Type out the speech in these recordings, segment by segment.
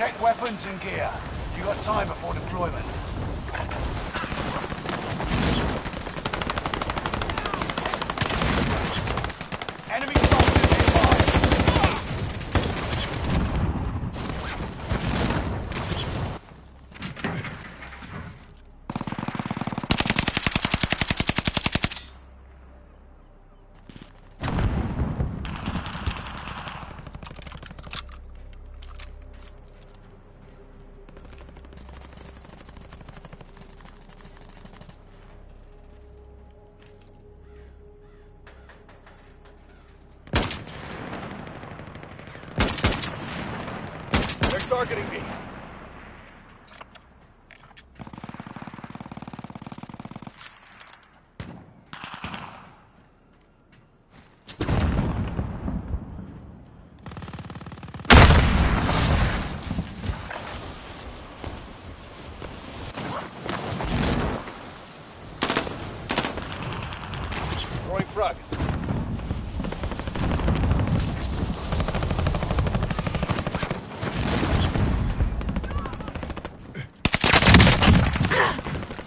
Check weapons and gear. You got time before deployment. Enemy soldiers nearby. They're targeting me. Throwing frag.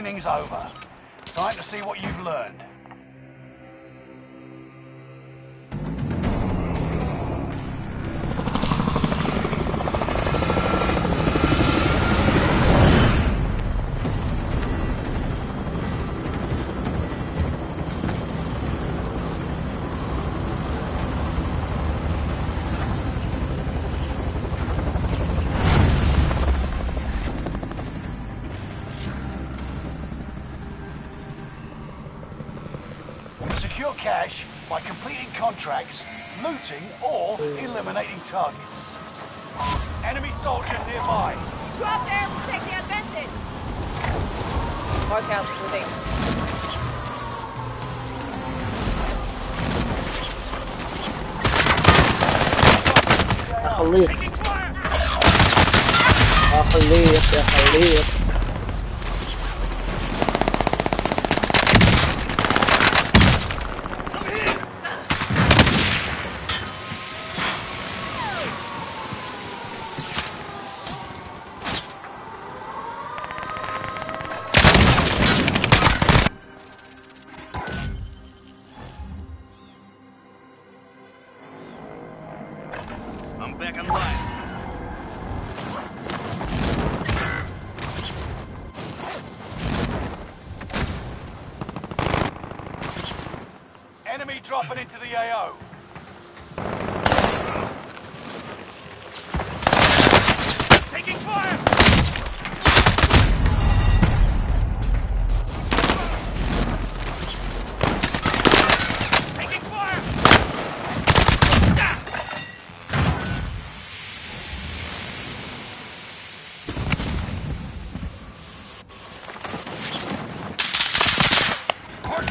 Training's over. Time to see what you've learned. completing contracts, looting, or eliminating targets. Enemy soldier nearby. Drop there, we'll take the advantage. Mark out moving. يا خليط Taking fire! يا خليط يا خليط dropping into the AO. Taking fire!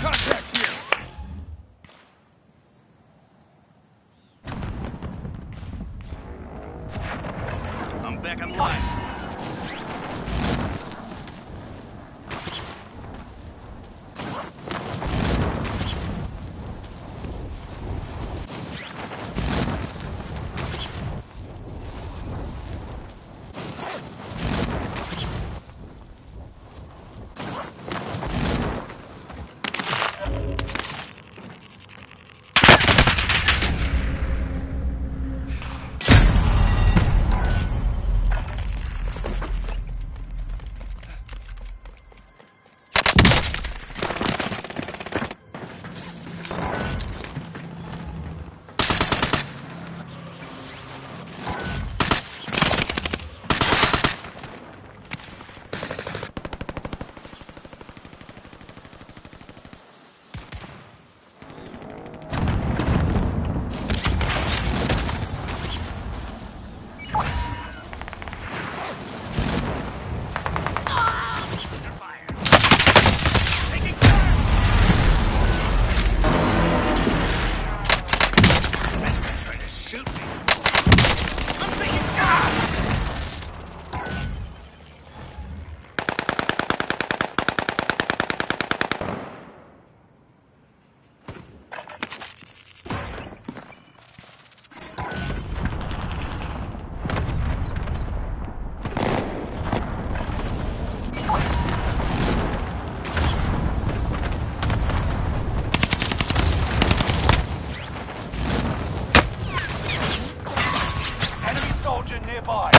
Contact nearby.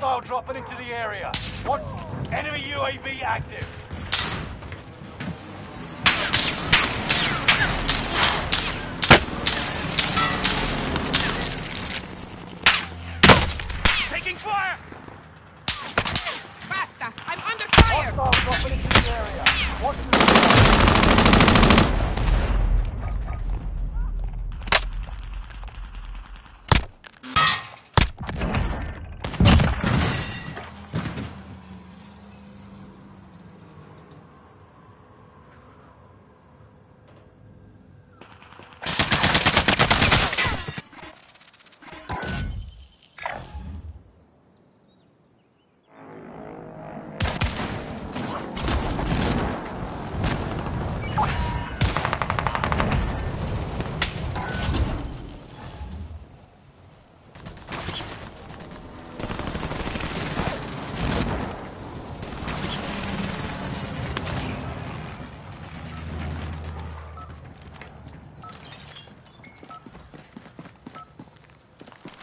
Hostile dropping into the area. What? Enemy UAV active.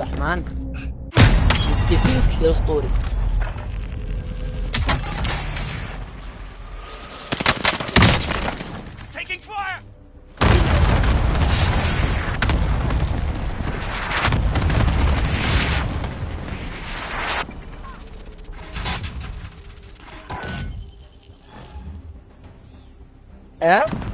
رحمن. يستفيك Yeah.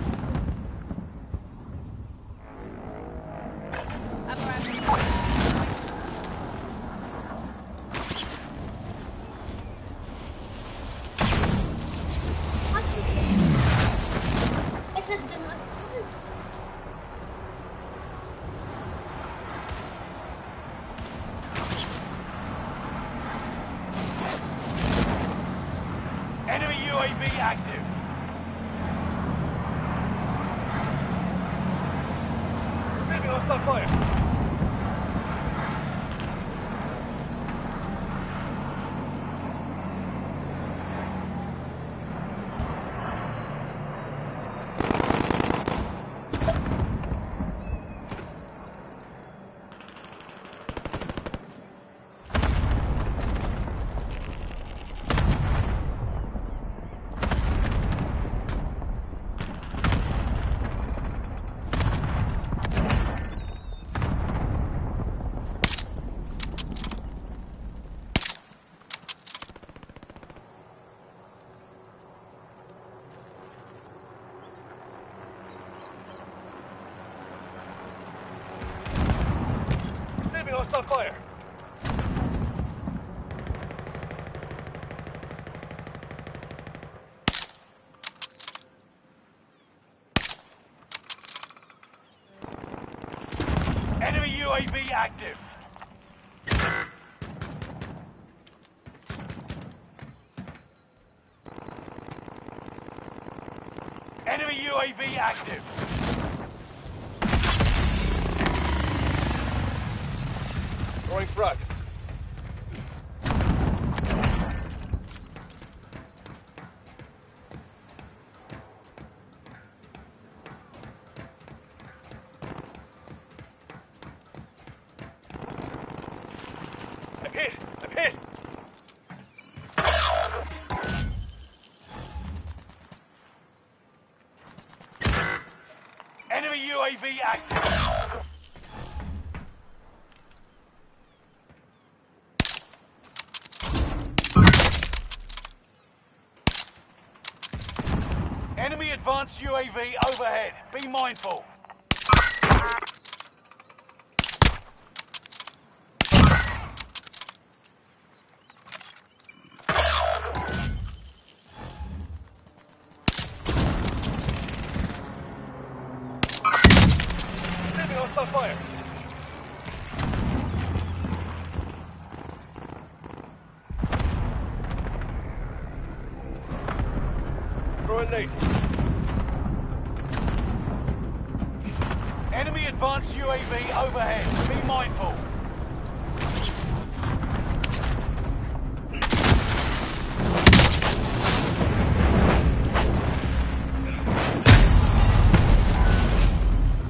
Enemy fire. Enemy UAV active. Enemy UAV active. Throwing front. Advanced UAV overhead. Be mindful. Fire. Throwing nade. Enemy advanced UAV overhead. Be mindful.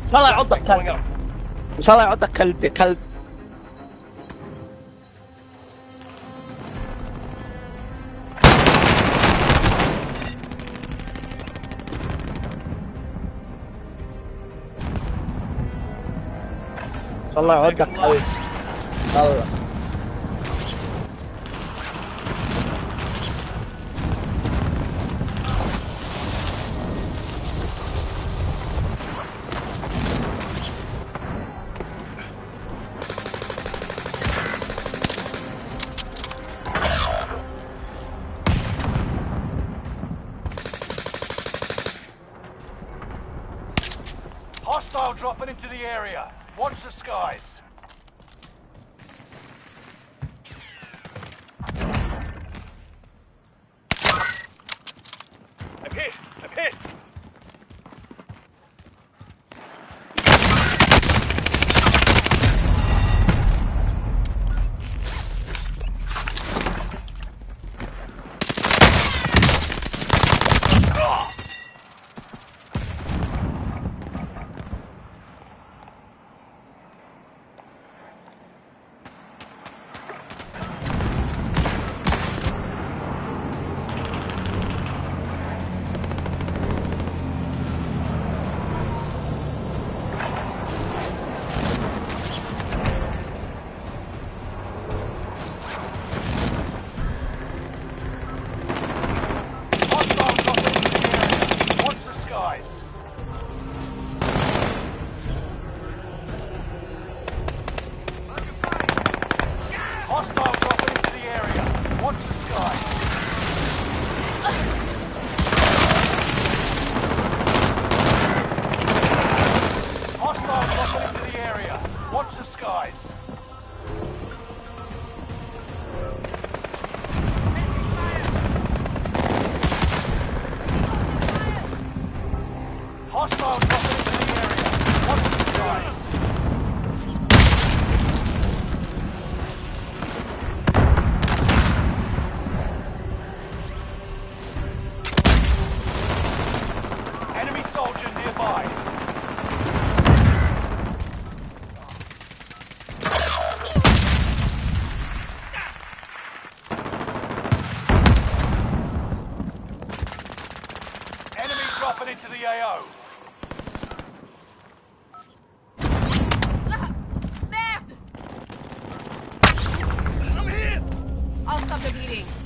ان شاء الله يعضك Going كلب up. ان شاء الله يعضك كلب يا كلب ان شاء الله يعضك كلب ان شاء الله Hostile dropping into the area. Watch the bleeding.